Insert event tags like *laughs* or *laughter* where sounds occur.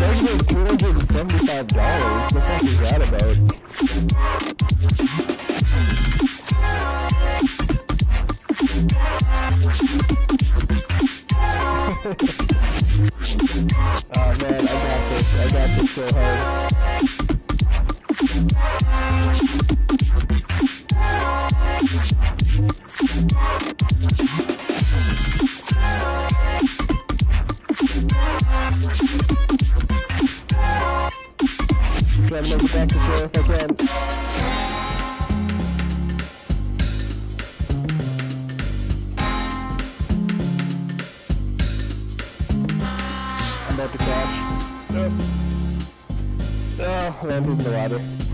Negative two hundred and seventy-five dollars. What the fuck is that about? *laughs* oh man, I got this. I got this so hard. To make back if I can. I'm about to crash. Oh, landed in the water.